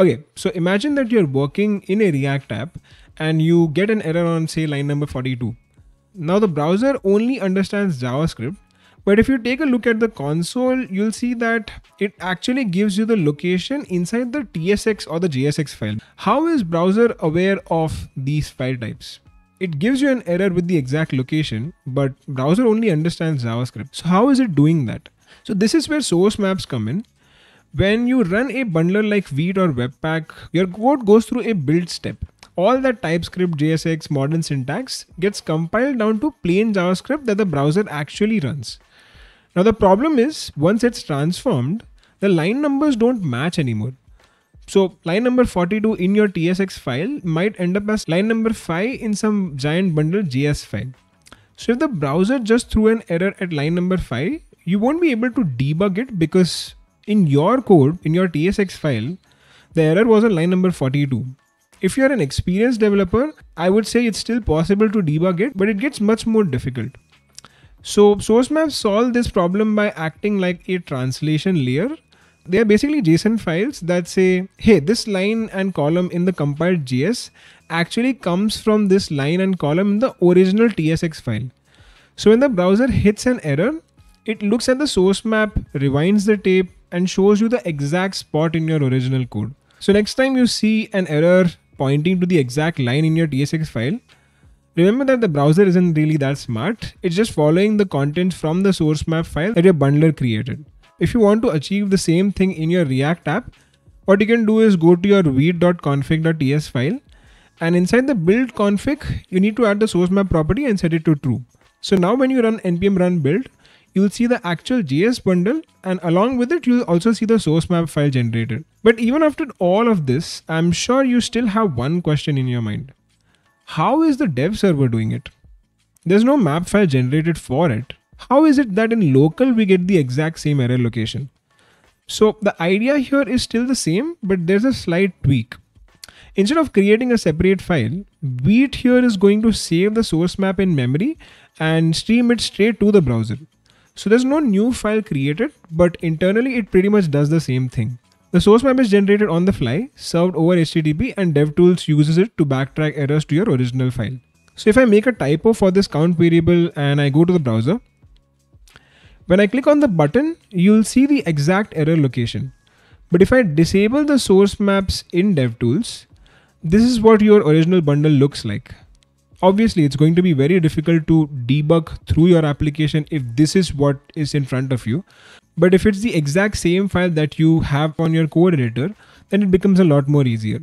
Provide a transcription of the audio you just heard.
Okay, so imagine that you're working in a React app and you get an error on say line number 42. Now the browser only understands JavaScript, but if you take a look at the console, you'll see that it actually gives you the location inside the TSX or the JSX file. How is browser aware of these file types? It gives you an error with the exact location, but browser only understands JavaScript. So how is it doing that? So this is where source maps come in. When you run a bundler like Vite or Webpack, your code goes through a build step. All that TypeScript, JSX, modern syntax gets compiled down to plain JavaScript that the browser actually runs. Now the problem is once it's transformed, the line numbers don't match anymore. So line number 42 in your TSX file might end up as line number 5 in some giant bundle JS file. So if the browser just threw an error at line number 5, you won't be able to debug it because in your code, in your TSX file, the error was on line number 42. If you're an experienced developer, I would say it's still possible to debug it, but it gets much more difficult. So source maps solve this problem by acting like a translation layer they are basically JSON files that say, hey, this line and column in the compiled JS actually comes from this line and column in the original TSX file. So when the browser hits an error, it looks at the source map, rewinds the tape, and shows you the exact spot in your original code. So next time you see an error pointing to the exact line in your TSX file, remember that the browser isn't really that smart. It's just following the contents from the source map file that your bundler created. If you want to achieve the same thing in your React app, what you can do is go to your vite.config.ts file and inside the build config, you need to add the source map property and set it to true. So now when you run npm run build, you'll see the actual JS bundle and along with it, you'll also see the source map file generated. But even after all of this, I'm sure you still have one question in your mind. How is the dev server doing it? There's no map file generated for it. How is it that in local we get the exact same error location? So the idea here is still the same, but there's a slight tweak. Instead of creating a separate file, Vite here is going to save the source map in memory and stream it straight to the browser. So there's no new file created, but internally it pretty much does the same thing. The source map is generated on the fly, served over HTTP and DevTools uses it to backtrack errors to your original file. So if I make a typo for this count variable and I go to the browser, when I click on the button, you'll see the exact error location. But if I disable the source maps in DevTools, this is what your original bundle looks like. Obviously, it's going to be very difficult to debug through your application if this is what is in front of you. But if it's the exact same file that you have on your code editor, then it becomes a lot more easier.